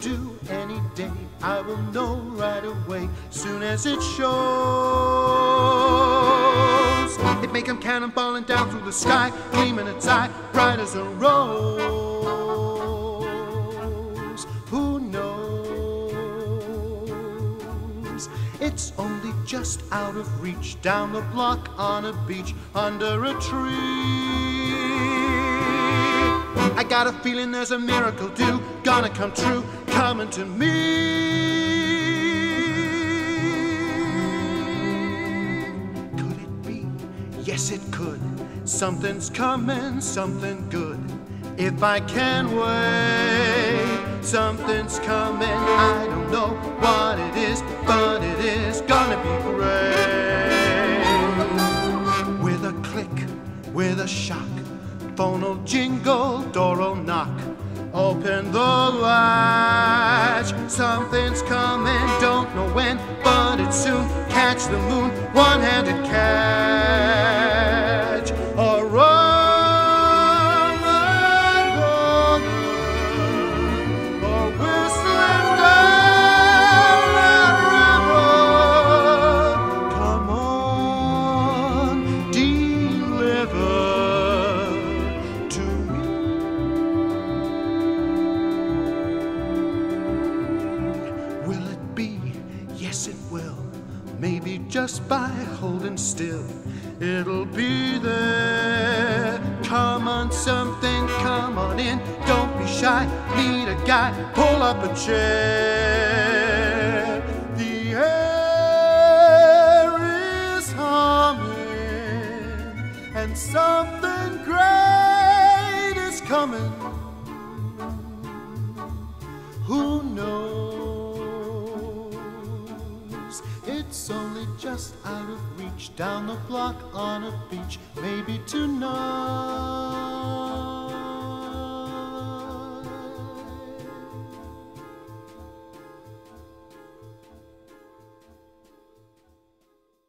due any day. I will know right away, soon as it shows. It may come cannonballing down through the sky, gleaming its eye, bright as a rose. Who knows? It's only just out of reach, down the block on a beach, under a tree. I got a feeling there's a miracle due, gonna come true, coming to me. Could it be? Yes, it could. Something's coming, something good. If I can wait, something's coming. I don't know what it is, but it is gonna be great. With a click, with a shock, phone'll jingle, door'll knock. Open the latch, something's coming, don't know when, but it's soon. Catch the moon, one-handed catch. Yes, it will. Maybe just by holding still, it'll be there. Come on, something, come on in. Don't be shy. Meet a guy, pull up a chair. The air is humming, and something great is coming. Who knows? It's only just out of reach, down the block on a beach, maybe tonight.